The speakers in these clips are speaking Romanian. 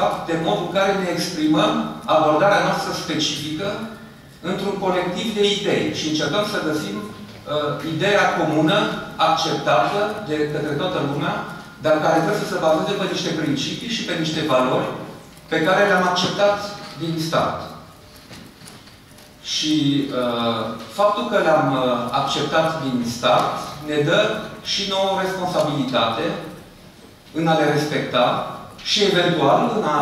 fapt, de modul în care ne exprimăm abordarea noastră specifică într-un colectiv de idei și încercăm să găsim uh, ideea comună, acceptată de către toată lumea, dar care trebuie să se bazeze pe niște principii și pe niște valori pe care le-am acceptat din start. Și uh, faptul că le-am uh, acceptat din start ne dă și nouă responsabilitate în a le respecta și eventual în a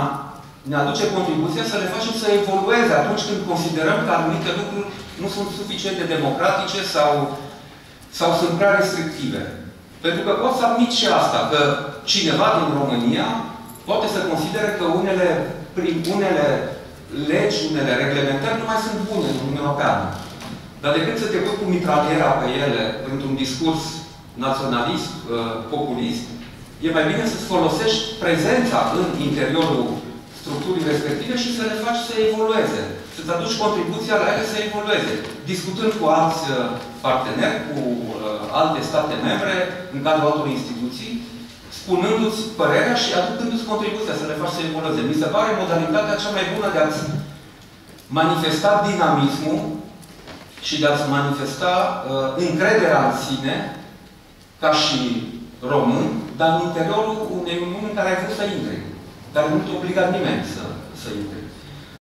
ne aduce contribuția să le facem să evolueze atunci când considerăm că anumite lucruri nu sunt suficient de democratice sau, sau sunt prea restrictive. Pentru că pot să admit și asta, că cineva din România poate să considere că unele, prin unele legi, unele reglementări nu mai sunt bune în Uniunea Europeană. Dar decât să te pui cu mitraliera pe ele într-un discurs naționalist, uh, populist, e mai bine să-ți folosești prezența în interiorul structurii respective și să le faci să evolueze. Să-ți aduci contribuția la ele să evolueze. Discutând cu alți uh, parteneri, cu uh, alte state membre, în cadrul altor instituții, spunându-ți părerea și aducându-ți contribuția să le faci să evolueze. Mi se pare modalitatea cea mai bună de a-ți manifesta dinamismul și de a-ți manifesta uh, încrederea în sine, ca și român, dar în interiorul unei uniuni în care ai vrut să intri. Dar nu te obliga nimeni să, să intri.